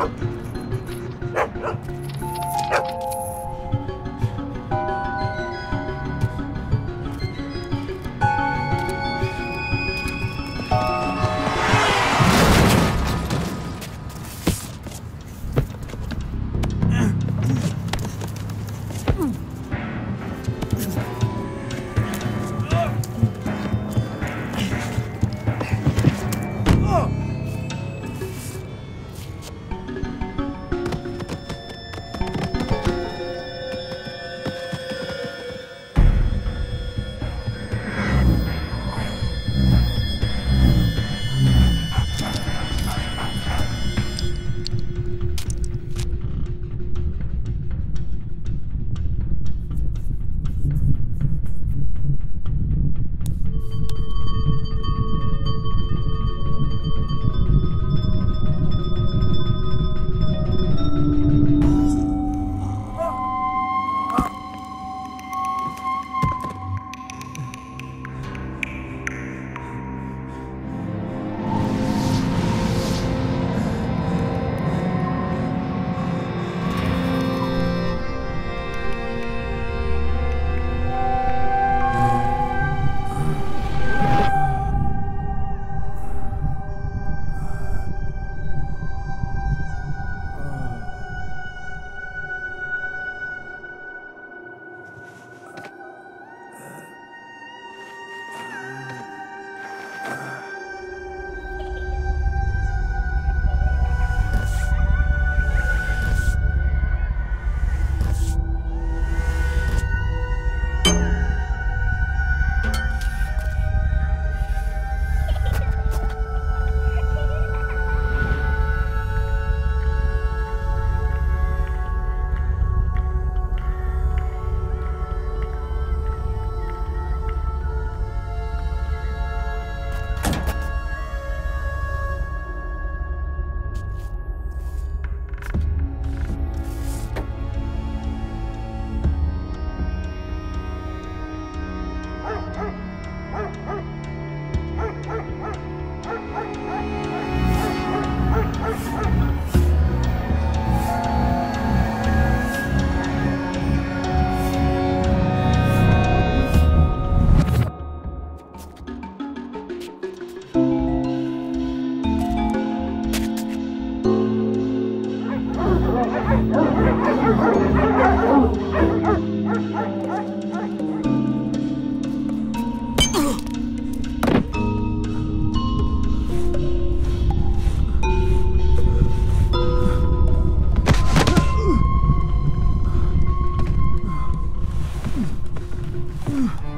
Ha ha ha! You